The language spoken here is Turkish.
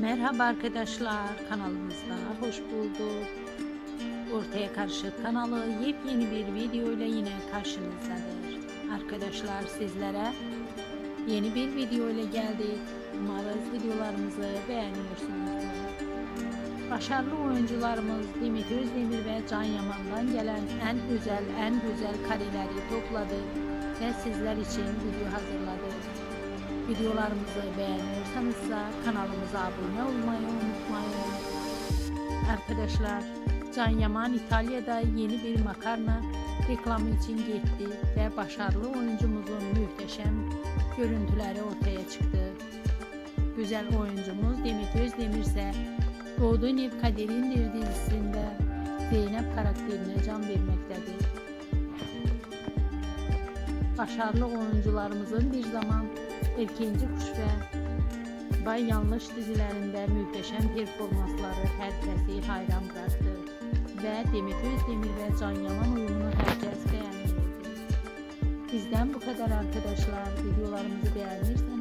Merhaba arkadaşlar kanalımızda hoş bulduk. Ortaya Karışık kanalı yepyeni bir video ile yine karşınızdadır. Arkadaşlar sizlere yeni bir video ile geldik. Umarız videolarımızı beğeniyorsunuz. Başarılı oyuncularımız Demet Özdemir ve Can Yaman'dan gelen en özel en güzel kareleri topladı ve sizler için video hazırladı. Videolarımızı beğeniyorsanız da kanalımıza abone olmayı unutmayın. Arkadaşlar Can Yaman İtalya'da yeni bir makarna reklamı için gitti ve başarılı oyuncumuzun muhteşem görüntüleri ortaya çıktı. Güzel oyuncumuz Demet Özdemir ise Doğduğun Ev Kaderindir dizisinde Zeynep karakterine can vermektedir. Başarılı oyuncularımızın bir zaman Erkenci Quş və Bay Yanlış dizilərində möhtəşəm performansları hər kəsi hayran buraxdı və Demet Özdemir və Can Yaman uyumunu hər kəs bəyənirdi. Bizdən bu qədər arkadaşlar. Videolarımızı bəyənirsiniz